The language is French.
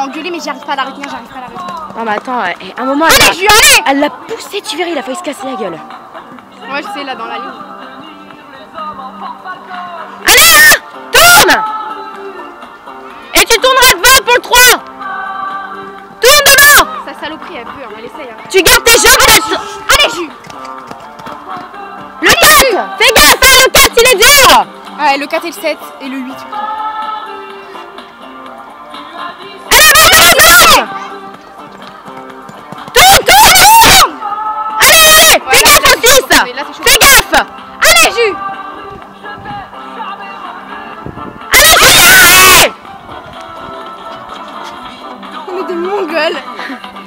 engueuler, mais j'arrive pas à la retenir, j'arrive pas à la retenir. Non mais attends, euh, eh, un moment, Allez, l'a- Ju, allez elle l'a poussé, tu verras, il a failli se casser la gueule. Ouais, je sais, là, dans la ligne. Allez là Tourne Et tu tourneras devant pour le 3 Tourne devant Sa saloperie, elle peut, hein, elle essaye. Hein. Tu gardes tes jambes, Allez, Ju Le 4 Fais gaffe, hein, le 4 il est dur Ouais, le 4 et le 7 et le 8. virtuelle.